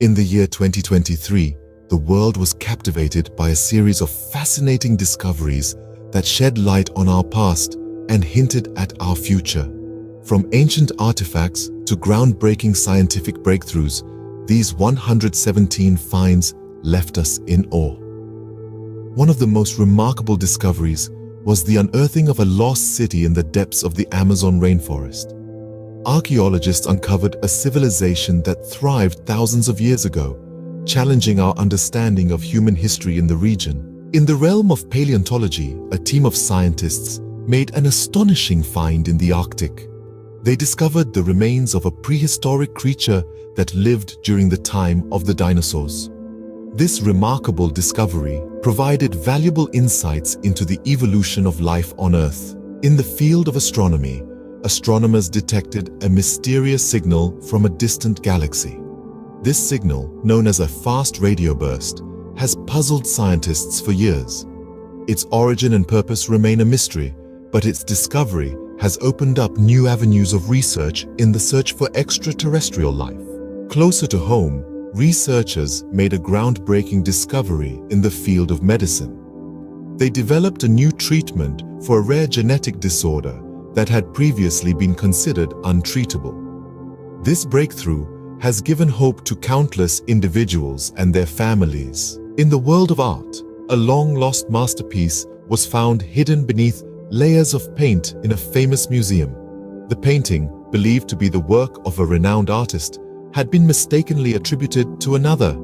In the year 2023, the world was captivated by a series of fascinating discoveries that shed light on our past and hinted at our future. From ancient artifacts to groundbreaking scientific breakthroughs, these 117 finds left us in awe. One of the most remarkable discoveries was the unearthing of a lost city in the depths of the Amazon rainforest. Archaeologists uncovered a civilization that thrived thousands of years ago, challenging our understanding of human history in the region. In the realm of paleontology, a team of scientists made an astonishing find in the Arctic. They discovered the remains of a prehistoric creature that lived during the time of the dinosaurs. This remarkable discovery provided valuable insights into the evolution of life on Earth. In the field of astronomy, astronomers detected a mysterious signal from a distant galaxy. This signal, known as a fast radio burst, has puzzled scientists for years. Its origin and purpose remain a mystery, but its discovery has opened up new avenues of research in the search for extraterrestrial life. Closer to home, researchers made a groundbreaking discovery in the field of medicine. They developed a new treatment for a rare genetic disorder that had previously been considered untreatable. This breakthrough has given hope to countless individuals and their families. In the world of art, a long-lost masterpiece was found hidden beneath layers of paint in a famous museum. The painting, believed to be the work of a renowned artist, had been mistakenly attributed to another.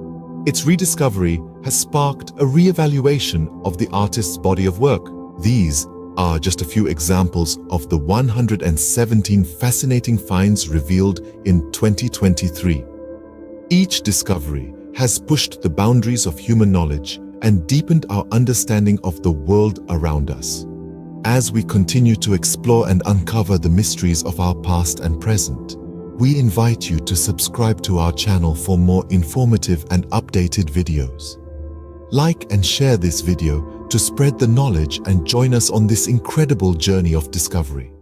Its rediscovery has sparked a re-evaluation of the artist's body of work. These are just a few examples of the 117 fascinating finds revealed in 2023. Each discovery has pushed the boundaries of human knowledge and deepened our understanding of the world around us. As we continue to explore and uncover the mysteries of our past and present, we invite you to subscribe to our channel for more informative and updated videos. Like and share this video to spread the knowledge and join us on this incredible journey of discovery.